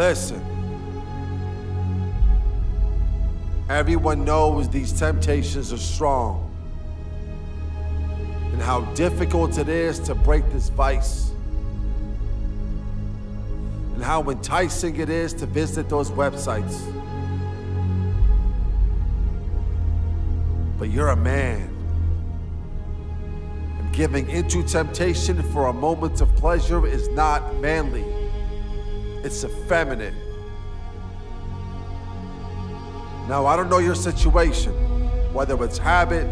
Listen. Everyone knows these temptations are strong and how difficult it is to break this vice and how enticing it is to visit those websites. But you're a man. And giving into temptation for a moment of pleasure is not manly, it's effeminate. Now, I don't know your situation, whether it's habit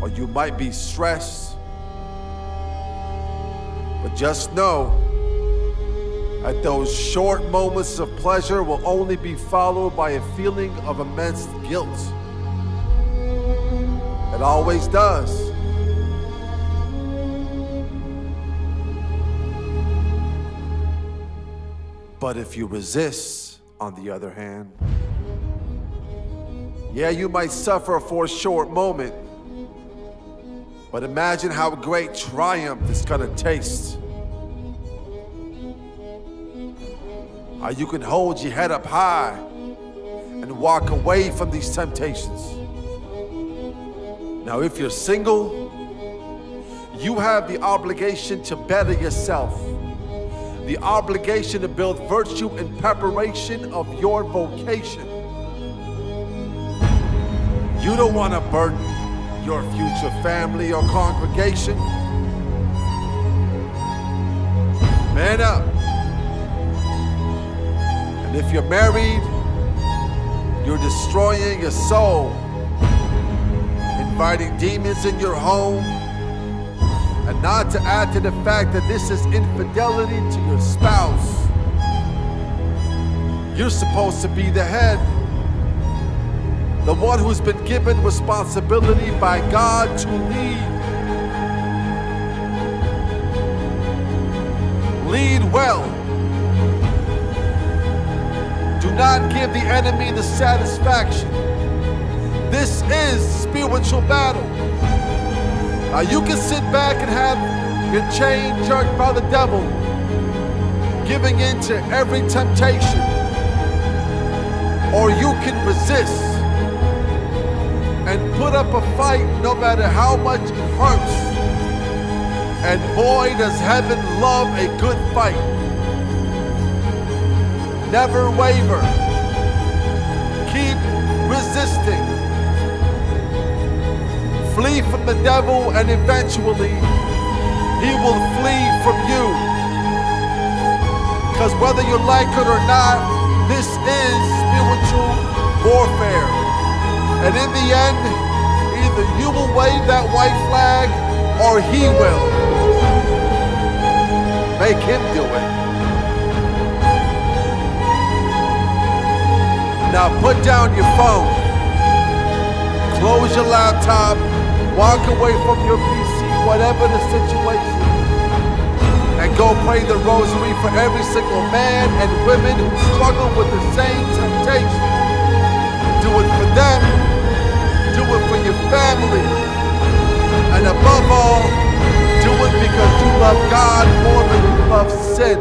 or you might be stressed, but just know that those short moments of pleasure will only be followed by a feeling of immense guilt. It always does. But if you resist, on the other hand, yeah, you might suffer for a short moment, but imagine how great triumph it's gonna taste. How you can hold your head up high and walk away from these temptations. Now, if you're single, you have the obligation to better yourself, the obligation to build virtue in preparation of your vocation. You don't want to burden your future family or congregation. Man up. And if you're married, you're destroying your soul, inviting demons in your home, and not to add to the fact that this is infidelity to your spouse. You're supposed to be the head the one who's been given responsibility by God to lead. Lead well. Do not give the enemy the satisfaction. This is spiritual battle. Now you can sit back and have your chain jerked by the devil, giving in to every temptation, or you can resist and put up a fight no matter how much it hurts. And boy, does heaven love a good fight. Never waver. Flee from the devil, and eventually, he will flee from you. Because whether you like it or not, this is spiritual warfare. And in the end, either you will wave that white flag or he will. Make him do it. Now put down your phone. Close your laptop. Walk away from your PC, whatever the situation. And go pray the rosary for every single man and women who struggle with the same temptation. Do it for them do it for your family. And above all, do it because you love God more than you love sin.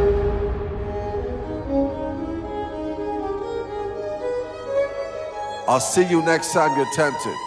I'll see you next time you're tempted.